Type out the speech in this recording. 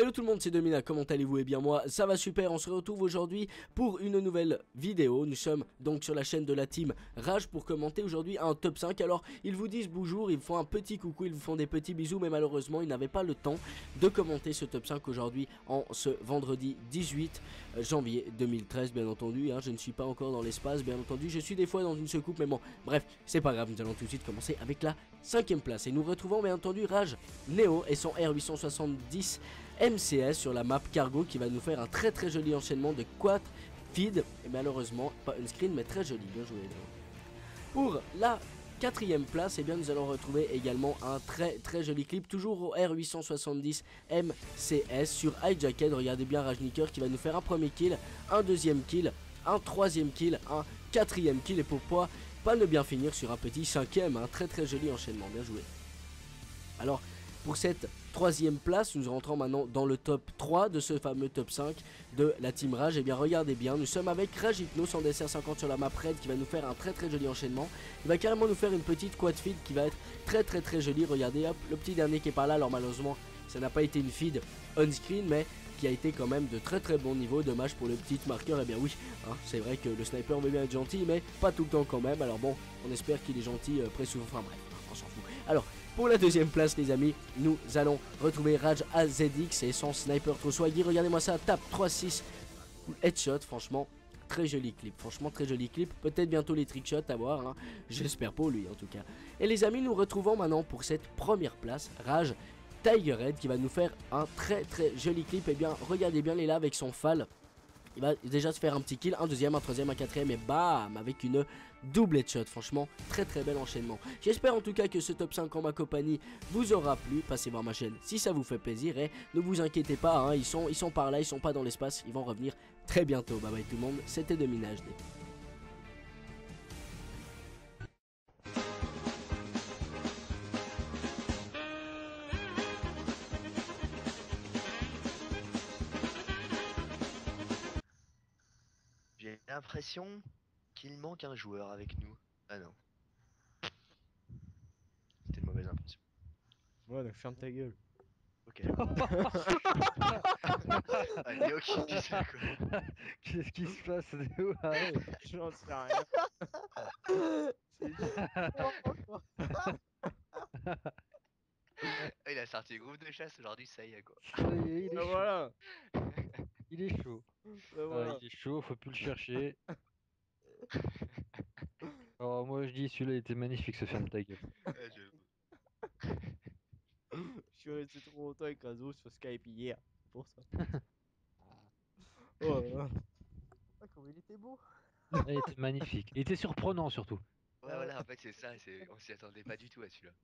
Hello tout le monde, c'est Domina, comment allez-vous? Eh bien moi, ça va super, on se retrouve aujourd'hui pour une nouvelle vidéo. Nous sommes donc sur la chaîne de la team Rage pour commenter aujourd'hui un top 5. Alors, ils vous disent bonjour, ils font un petit coucou, ils vous font des petits bisous, mais malheureusement, ils n'avaient pas le temps de commenter ce top 5 aujourd'hui en ce vendredi 18 janvier 2013, bien entendu. Hein. je ne suis pas encore dans l'espace, bien entendu, je suis des fois dans une secoupe, mais bon, bref, c'est pas grave, nous allons tout de suite commencer avec la cinquième place. Et nous retrouvons bien entendu Rage Neo et son R870 MCS sur la map Cargo qui va nous faire un très très joli enchaînement de quad feed et malheureusement pas une screen mais très joli, bien joué. Pour la quatrième place, et eh bien, nous allons retrouver également un très très joli clip, toujours au R870 MCS sur Hijacked. Regardez bien Rajniker qui va nous faire un premier kill, un deuxième kill, un troisième kill, un quatrième kill et pourquoi pas ne bien finir sur un petit cinquième, un très très joli enchaînement, bien joué. Alors, pour cette troisième place, nous rentrons maintenant dans le top 3 de ce fameux top 5 de la Team Rage. Et eh bien regardez bien, nous sommes avec Rage Hypno, son DR50 sur la map Red qui va nous faire un très très joli enchaînement. Il va carrément nous faire une petite quad feed qui va être très très très jolie. Regardez, hop, le petit dernier qui est par là. Alors malheureusement, ça n'a pas été une feed on-screen, mais qui a été quand même de très très bon niveau. Dommage pour le petit marqueur. Et eh bien oui, hein, c'est vrai que le sniper veut bien être gentil, mais pas tout le temps quand même. Alors bon, on espère qu'il est gentil euh, souvent. Enfin bref, on s'en fout. Alors, pour la deuxième place, les amis, nous allons retrouver Raj AZX et son sniper trop swaggy. Regardez-moi ça, tape 3-6 headshot, franchement. Très joli clip, franchement très joli clip. Peut-être bientôt les trickshots à voir, hein. j'espère pour lui en tout cas. Et les amis, nous retrouvons maintenant pour cette première place Rage Tigerhead qui va nous faire un très très joli clip. Et eh bien, regardez bien, il est là avec son fall. Il va déjà se faire un petit kill, un deuxième, un troisième, un quatrième et bam Avec une double headshot, franchement très très bel enchaînement. J'espère en tout cas que ce top 5 en ma compagnie vous aura plu. Passez voir ma chaîne si ça vous fait plaisir et ne vous inquiétez pas, hein, ils, sont, ils sont par là, ils sont pas dans l'espace Ils vont revenir très bientôt, bye bye tout le monde, c'était Dominage J'ai l'impression qu'il manque un joueur avec nous. Ah non. C'était une mauvaise impression. Ouais, donc ferme ta gueule. Ok. Allez, ok, tu sais quoi. Qu'est-ce qui se passe Arrête, j'en sais rien. Ah, il a sorti le groupe de chasse aujourd'hui, ça y est quoi. il est ah, chaud. voilà. Il est chaud. Voilà. il est chaud, faut plus le chercher. Alors moi je dis celui-là était magnifique ce ferme ta gueule. je... suis resté trop longtemps avec Razo sur Skype hier, pour ça. oh là Ah, comment il était beau Il était magnifique. Il était surprenant surtout. Ouais, voilà, en fait c'est ça, on s'y attendait pas du tout à celui-là.